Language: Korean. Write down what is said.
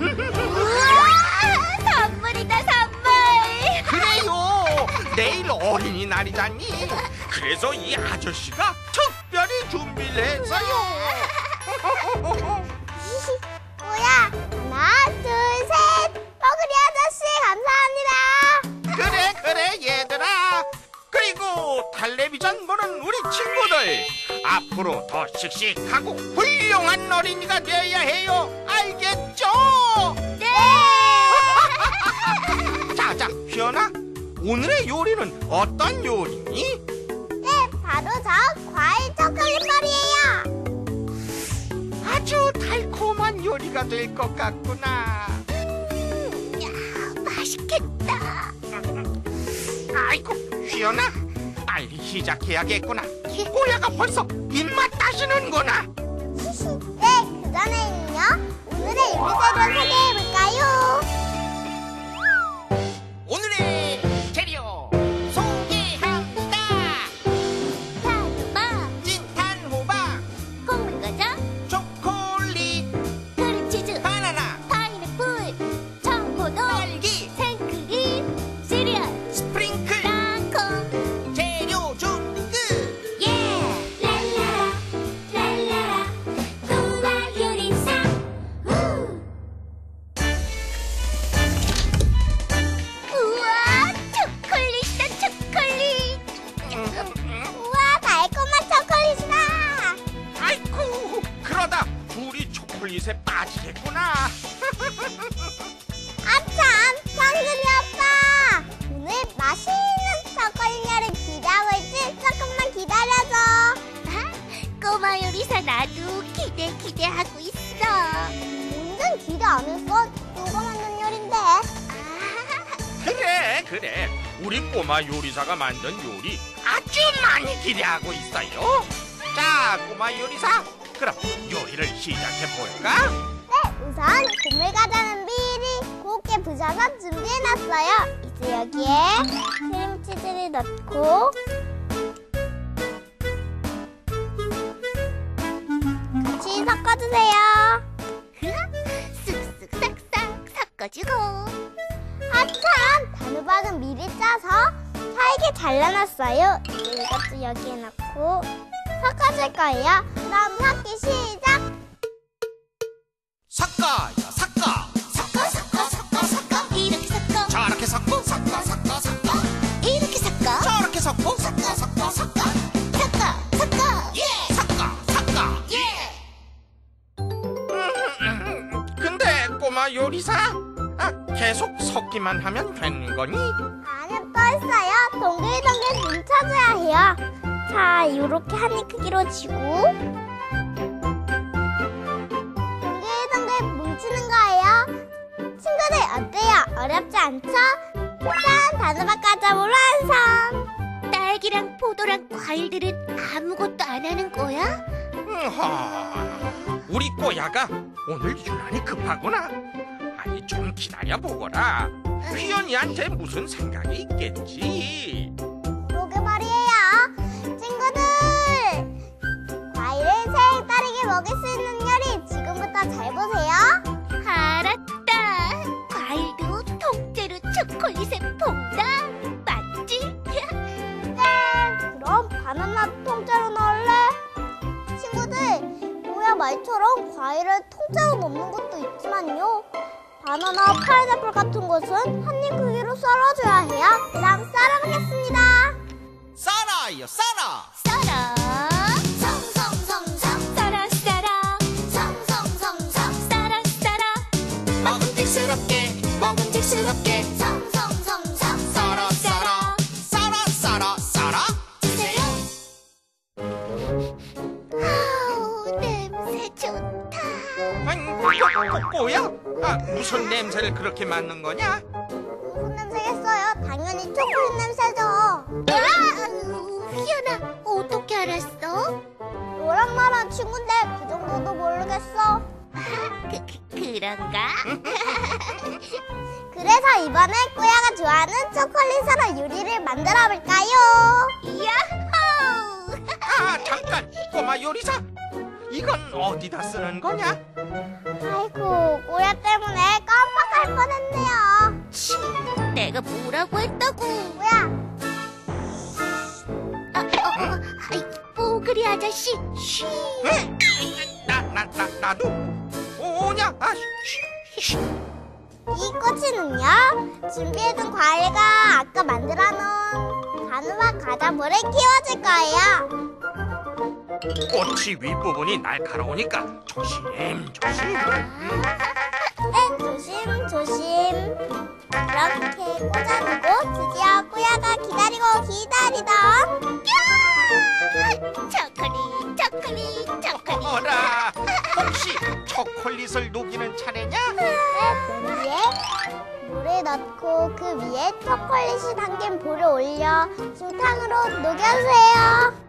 우와! 선물이다, 선물! 그래요. 내일 어린이날이잖니. 그래서 이 아저씨가 특별히 준비를 했어요. 그리고 텔레비전 보는 우리 친구들 앞으로 더 씩씩하고 훌륭한 어린이가 되어야 해요. 알겠죠? 네! 자자 휘연아 오늘의 요리는 어떤 요리니? 네, 바로 저 과일 초콜릿볼이에요! 아주 달콤한 요리가 될 것 같구나. 음, 야, 맛있겠다! 아이고 휘연아 빨리 시작해야겠구나. 꼬야가 벌써 입맛 따시는구나. 네, 그 전에는요, 오늘의 요리 재료 소개해볼까요? 오늘의 재료 소개합니다. 단호박, 찐탄 호박, 콩물 과자, 초콜릿, 크림치즈, 바나나, 파인애플, 청포도, 딸기, 초콜릿에 빠지겠구나. 아참, 상근이 아빠! 오늘 맛있는 초콜릿을 기대하고 있지? 조금만 기다려줘. 꼬마 요리사 나도 기대 기대하고 있어. 완전 기대 안 했어? 누가 만든 요린데? 그래 그래 우리 꼬마 요리사가 만든 요리 아주 많이 기대하고 있어요. 자 꼬마 요리사 그럼 요리를 시작해 볼까? 네, 우선 국물 과자는 미리 곱게 부셔서 준비해놨어요. 이제 여기에 크림치즈를 넣고 같이 섞어주세요. 쓱쓱 싹싹 섞어주고 아참! 단호박은 미리 짜서 잘게 잘라놨어요. 이것도 여기에 넣고 섞어줄 거예요. 그럼 섞기 시작! 섞어요 섞어. 섞어 섞어 섞어 섞어. 이렇게 섞어. 저렇게 섞고. 섞어 섞어 섞어. 이렇게 섞어. 저렇게 섞고. 섞어 섞어 섞어. 섞어 섞어. 예. 섞어 섞어. 음, 근데 꼬마 요리사 아, 계속 섞기만 하면 되는 거니? 안에 떠 있어요. 동글동글 뭉쳐줘야 해요 자 이렇게 한 입 크기로 쥐고 동글동글 뭉치는 거예요 친구들 어때요? 어렵지 않죠? 짠! 단호박 과자물 완성! 딸기랑 포도랑 과일들은 아무것도 안 하는 거야? 으하, 우리 꼬야가 오늘 유난히 급하구나. 아니 좀 기다려 보거라. 휘연이한테 무슨 생각이 있겠지. 먹을 수 있는 요리 지금부터 잘 보세요. 알았다. 과일도 통째로 초콜릿에 퐁당. 맞지? 네. 그럼 바나나 통째로 넣을래? 친구들, 뭐야 말처럼 과일을 통째로 먹는 것도 있지만요. 바나나, 파인애플 같은 것은 한 입 크기로 썰어줘야 해요. 그럼 썰어보겠습니다. 썰어요 썰어. 썰어. 좋다. 아니 꼬, 꼬, 꼬야? 아, 무슨 냄새를 그렇게 맡는 거냐? 무슨 냄새겠어요? 당연히 초콜릿 냄새죠. 아, 희연아, 어떻게 알았어? 너랑 나랑 친구인데 그 정도도 모르겠어. 그, 그, 그런가? 그래서 이번에 꾸야가 좋아하는 초콜릿으로 요리를 만들어 볼까요? 야호! 아 잠깐 꼬마 요리사 이건 음. 어디다 쓰는 거냐? 아이고, 오야 때문에 깜빡할 뻔했네요. 치, 내가 뭐라고 했다고. 뭐야? 아, 어, 어, 아이, 뽀글이 아저씨, 쉬. 나, 나, 나, 나도. 오냐? 아, 쉬, 쉬. 이 꼬치는요, 준비해둔 과일과 아까 만들어놓은 단호박 과자물에 키워질 거예요. 꽃이 윗부분이 날카로우니까 조심, 조심. 네, 조심, 조심. 이렇게 꽂아두고 드디어 꾸야가 기다리고 기다리던 야! 초콜릿, 초콜릿, 초콜릿. 어라, 혹시 초콜릿을 녹이는 차례냐? 위에 물을 넣고 그 위에 초콜릿이 담긴 볼을 올려 중탕으로 녹여주세요.